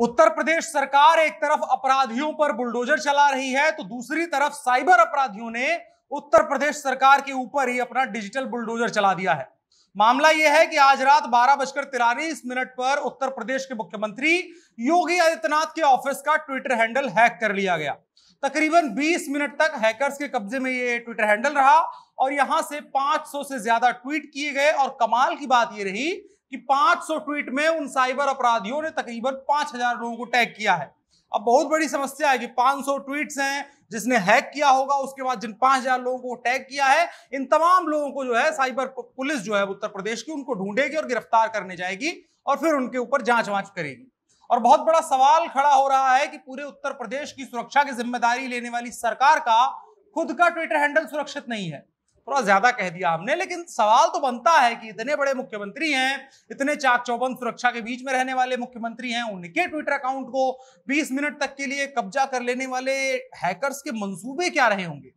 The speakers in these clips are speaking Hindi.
उत्तर प्रदेश सरकार एक तरफ़ अपराधियों पर बुलडोजर चला रही है तो दूसरी तरफ़ साइबर अपराधियों ने उत्तर प्रदेश सरकार के ऊपर ही अपना डिजिटल बुलडोजर चला दिया है। मामला यह है कि आज रात बारह बजकर तिरालीस मिनट पर उत्तर प्रदेश के मुख्यमंत्री योगी आदित्यनाथ के ऑफ़िस का ट्विटर हैंडल हैक कर लिया गया। तकरीबन 20 मिनट तक हैकर्स के कब्जे में ये ट्विटर हैंडल रहा और यहाँ से 500 से ज़्यादा ट्वीट किए गए और कमाल की बात यह रही कि 500 ट्वीट में उन साइबर अपराधियों ने तकरीबन 5000 लोगों को टैग किया है। अब बहुत बड़ी समस्या है कि 500 ट्वीट्स हैं, जिसने हैक किया होगा, उसके बाद जिन 5000 लोगों को टैग किया है, इन तमाम लोगों को जो है साइबर पुलिस जो है उत्तर प्रदेश की उनको ढूंढेगी और गिरफ़्तार करने जाएगी और फिर उनके ऊपर जाँच वांच करेगी। और बहुत बड़ा सवाल खड़ा हो रहा है कि पूरे उत्तर प्रदेश की सुरक्षा की ज़िम्मेदारी लेने वाली सरकार का खुद का ट्विटर हैंडल सुरक्षित नहीं है। थोड़ा ज़्यादा कह दिया हमने, लेकिन सवाल तो बनता है कि इतने बड़े मुख्यमंत्री हैं, इतने चाक चौबंद सुरक्षा के बीच में रहने वाले मुख्यमंत्री हैं, उनके ट्विटर अकाउंट को 20 मिनट तक के लिए कब्जा कर लेने वाले हैकर्स के मंसूबे क्या रहे होंगे?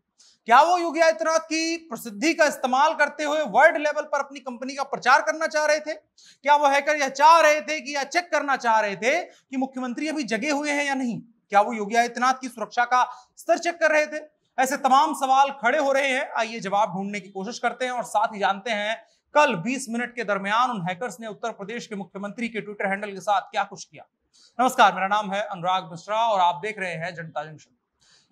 क्या वो योगी आदित्यनाथ की प्रसिद्धि का इस्तेमाल करते हुए वर्ल्ड लेवल पर अपनी कंपनी का प्रचार करना चाह रहे थे? क्या वो हैकर यह चाह रहे थे कि या चेक करना चाह रहे थे कि मुख्यमंत्री अभी जगे हुए हैं या नहीं? क्या वो योगी आदित्यनाथ की सुरक्षा का स्तर चेक कर रहे थे? ऐसे तमाम सवाल खड़े हो रहे हैं। आइए जवाब ढूँढने की कोशिश करते हैं और साथ ही जानते हैं, कल 20 मिनट के दरमियान उन हैकर्स ने उत्तर प्रदेश के मुख्यमंत्री के ट्विटर हैंडल के साथ क्या कुछ किया? नमस्कार, मेरा नाम है अनुराग मिश्रा और आप देख रहे हैं जनता जंक्शन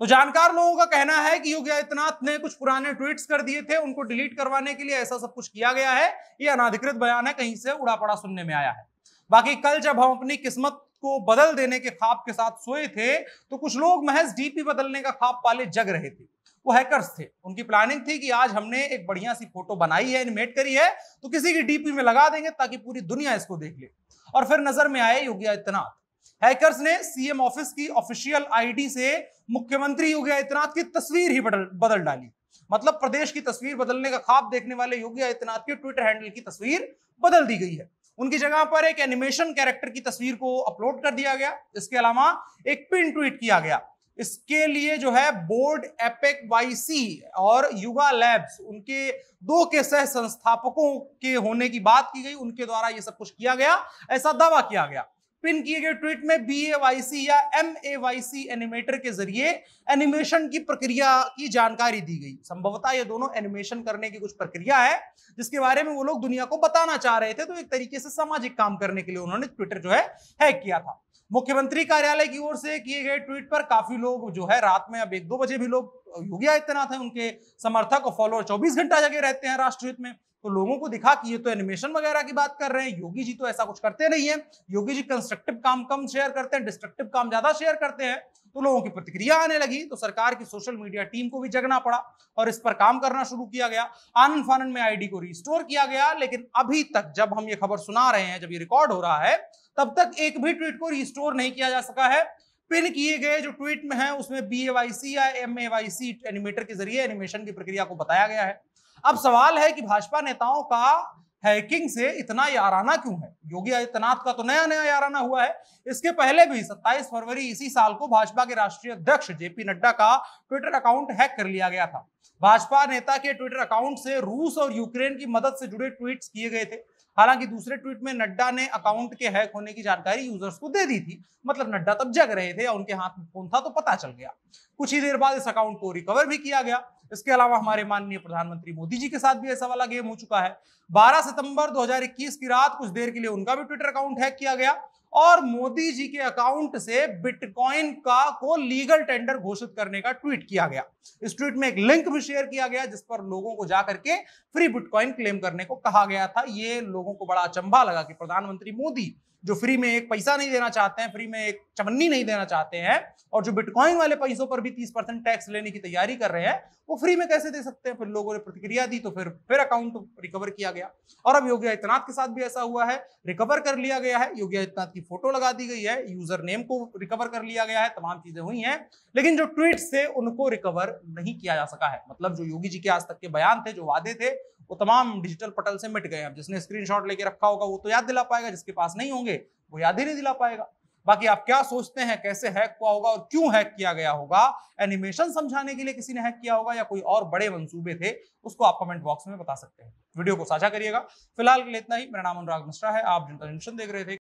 तो जानकार लोगों का कहना है कि योगी आदित्यनाथ ने कुछ पुराने ट्वीट्स कर दिए थे, उनको डिलीट करवाने के लिए ऐसा सब कुछ किया गया है। ये अनाधिकृत बयान है, कहीं से उड़ा पड़ा सुनने में आया है। बाकी कल जब हम अपनी किस्मत को बदल देने के ख्वाब के साथ सोए थे तो कुछ लोग महज डीपी बदलने का ख्वाब पाले जग रहे थे। वो हैकर्स थे। उनकी प्लानिंग थी कि आज हमने एक बढ़िया सी फ़ोटो बनाई है एनिमेट करी है तो किसी की डीपी में लगा देंगे ताकि पूरी दुनिया इसको देख ले। और फिर नज़र में आए योगी आदित्यनाथ। हैकर्स ने सीएम ऑफ़िस की ऑफिशियल आईडी से मुख्यमंत्री योगी आदित्यनाथ की तस्वीर ही बदल बदल डाली। मतलब प्रदेश की तस्वीर बदलने का ख्वाब देखने वाले योगी आदित्यनाथ के ट्विटर हैंडल की तस्वीर बदल दी गई है। उनकी जगह पर एक एनिमेशन कैरेक्टर की तस्वीर को अपलोड कर दिया गया। इसके अलावा एक पिन ट्वीट किया गया। इसके लिए जो है बोर्ड एपेक वाईसी और युवा लैब्स, उनके दो के सह संस्थापकों के होने की बात की गई। उनके द्वारा यह सब कुछ किया गया। ऐसा दावा किया गया। पिन किए गए ट्वीट में बी ए वाई सी या M A Y C animator के ज़रिए एनिमेशन की प्रक्रिया की जानकारी दी गई। संभवतः ये दोनों एनिमेशन करने की कुछ प्रक्रिया है, जिसके बारे में वो लोग दुनिया को बताना चाह रहे थे तो एक तरीके से सामाजिक काम करने के लिए उन्होंने ट्विटर जो है हैक किया था। मुख्यमंत्री कार्यालय की ओर से किए गए ट्वीट पर काफ़ी लोग जो है, रात में अब एक दो बजे भी लोग योगी आदित्यनाथ है, उनके समर्थक और फॉलोअर 24 घंटा जगह रहते हैं राष्ट्रहित में। तो लोगों को दिखा कि ये तो एनिमेशन वगैरह की बात कर रहे हैं। योगी जी तो ऐसा कुछ करते नहीं है। योगी जी कंस्ट्रक्टिव काम कम शेयर करते हैं डिस्ट्रक्टिव काम ज़्यादा शेयर करते हैं। तो लोगों की प्रतिक्रिया आने लगी। तो सरकार की सोशल मीडिया टीम को भी जगना पड़ा और इस पर काम करना शुरू किया गया। आनंद फानंद में आईडी को रिस्टोर किया गया। लेकिन अभी तक जब हम ये खबर सुना रहे हैं, जब ये रिकॉर्ड हो रहा है, तब तक एक भी ट्वीट को रिस्टोर नहीं किया जा सका है। पिन किए गए जो ट्वीट में है, उसमें बी ए सी या एम ए सी एनिमेटर के ज़रिए एनिमेशन की प्रक्रिया को बताया गया है। अब सवाल है कि भाजपा नेताओं का हैकिंग से इतना याराना क्यों है? योगी आदित्यनाथ का तो नया नया याराना हुआ है। इसके पहले भी 27 फरवरी इसी साल को भाजपा के राष्ट्रीय अध्यक्ष जेपी नड्डा का ट्विटर अकाउंट हैक कर लिया गया था। भाजपा नेता के ट्विटर अकाउंट से रूस और यूक्रेन की मदद से जुड़े ट्वीट किए गए थे। हालाँकि दूसरे ट्वीट में नड्डा ने अकाउंट के हैक होने की जानकारी यूज़र्स को दे दी थी। मतलब नड्डा तब जग रहे थे या उनके हाथ में फ़ोन था तो पता चल गया। कुछ ही देर बाद इस अकाउंट को रिकवर भी किया गया। इसके अलावा हमारे माननीय प्रधानमंत्री मोदी जी के साथ भी ऐसा वाला गेम हो चुका है। 12 सितंबर 2021 की रात कुछ देर के लिए उनका भी ट्विटर अकाउंट हैक किया गया और मोदी जी के अकाउंट से बिटकॉइन का को लीगल टेंडर घोषित करने का ट्वीट किया गया। इस ट्वीट में एक लिंक भी शेयर किया गया जिस पर लोगों को जाकर के फ्री बिटकॉइन क्लेम करने को कहा गया था। ये लोगों को बड़ा अचंभा लगा कि प्रधानमंत्री मोदी, जो फ्री में एक पैसा नहीं देना चाहते हैं फ्री में एक चवन्नी नहीं देना चाहते हैं और जो बिटकॉइन वाले पैसों पर भी तीस परसेंट टैक्स लेने की तैयारी कर रहे हैं, वो फ्री में कैसे दे सकते हैं? फिर लोगों ने प्रतिक्रिया दी तो फिर फिर अकाउंट रिकवर किया गया। और अब योगी आदित्यनाथ के साथ भी ऐसा हुआ है। रिकवर कर लिया गया है। योगी आदित्यनाथ की फ़ोटो लगा दी गई है। यूज़र नेम को रिकवर कर लिया गया है। तमाम चीज़ें हुई हैं। लेकिन जो ट्वीट थे, उनको रिकवर नहीं किया जा सका है। मतलब जो योगी जी के आज तक के बयान थे, जो वादे थे, वो तमाम डिजिटल पटल से मिट गए अब जिसने स्क्रीनशॉट लेके रखा होगा, वो तो याद दिला पाएगा। जिसके पास नहीं होंगे, वो याद ही नहीं दिला पाएगा। बाकी आप क्या सोचते हैं, कैसे हैक हुआ होगा और क्यों हैक किया गया होगा? एनिमेशन समझाने के लिए किसी ने हैक किया होगा या कोई और बड़े मंसूबे थे, उसको आप कमेंट बॉक्स में बता सकते हैं। वीडियो को साझा करिएगा। फ़िलहाल के लिए इतना ही। मेरा नाम अनुराग मिश्रा है। आप जनता जंक्शन देख रहे थे।